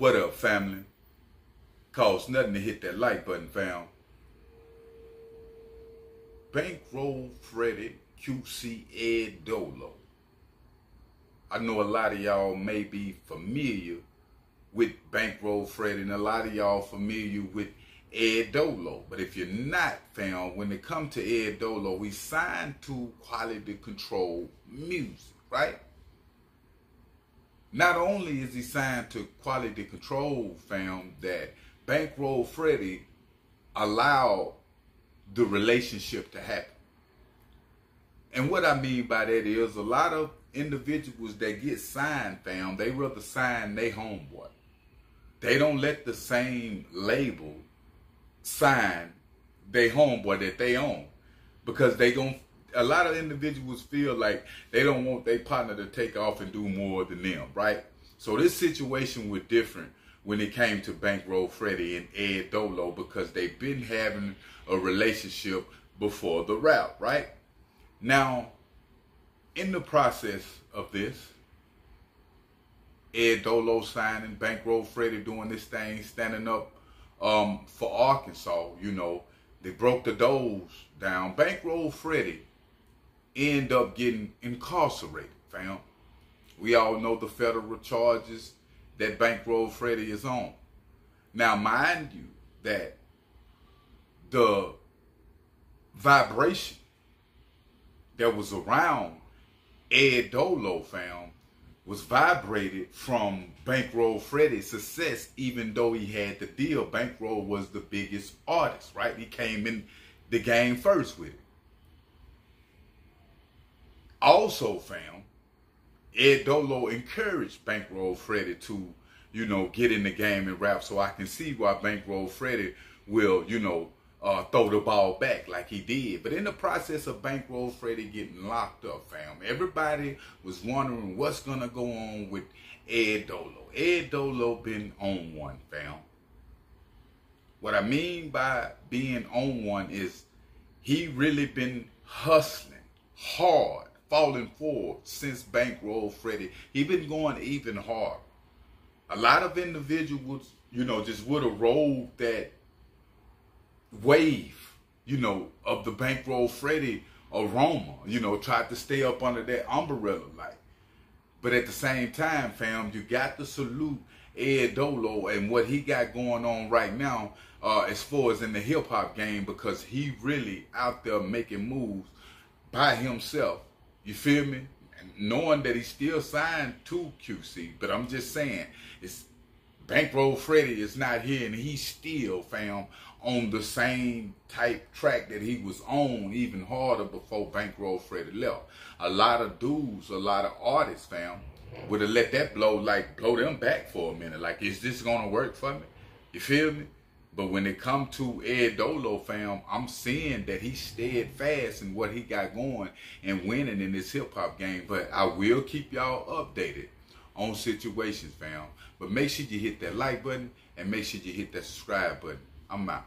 What up, family? Costs nothing to hit that like button, fam. Bankroll Freddie QC Ed Dolo. I know a lot of y'all may be familiar with Bankroll Freddie and a lot of y'all familiar with Ed Dolo. But if you're not, fam, when it comes to Ed Dolo, we signed to Quality Control Music, right? Not only is he signed to Quality Control, fam, that Bankroll Freddie allowed the relationship to happen. And what I mean by that is a lot of individuals that get signed, fam, they rather sign their homeboy. They don't let the same label sign their homeboy that they own. Because they gon' a lot of individuals feel like they don't want their partner to take off and do more than them, right? So this situation was different when it came to Bankroll Freddie and Ed Dolo because they've been having a relationship before the route, right? Now, in the process of this, Ed Dolo signing, Bankroll Freddie doing this thing, standing up um, for Arkansas, you know, they broke the doors down. Bankroll Freddie end up getting incarcerated, fam. We all know the federal charges that Bankroll Freddie is on. Now, mind you, that the vibration that was around Ed Dolo, fam, was vibrated from Bankroll Freddie's success, even though he had the deal. Bankroll was the biggest artist, right? He came in the game first with it. Also, fam, Ed Dolo encouraged Bankroll Freddie to, you know, get in the game and rap. So I can see why Bankroll Freddie will, you know, uh, throw the ball back like he did. But in the process of Bankroll Freddie getting locked up, fam, everybody was wondering what's gonna go on with Ed Dolo. Ed Dolo been on one, fam. What I mean by being on one is he really been hustling hard falling forward since Bankroll Freddie. He been going even hard. A lot of individuals, you know, just would have rolled that wave, you know, of the Bankroll Freddie aroma, you know, tried to stay up under that umbrella light. But at the same time, fam, you got to salute Ed Dolo and what he got going on right now uh, as far as in the hip hop game because he really out there making moves by himself you feel me? knowing that he's still signed to QC, but I'm just saying, it's Bankroll Freddie is not here and he's still, fam, on the same type track that he was on, even harder before Bankroll Freddie left. A lot of dudes, a lot of artists, fam, would have let that blow, like, blow them back for a minute. Like, is this gonna work for me? You feel me? But when it come to Ed Dolo, fam, I'm seeing that he's steadfast in what he got going and winning in this hip hop game. But I will keep y'all updated on situations, fam. But make sure you hit that like button and make sure you hit that subscribe button. I'm out.